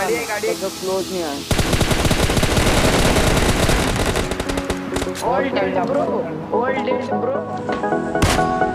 गाड़ी है गाड़ी है। मतलब क्लोज नहीं आए all delta bro all delta bro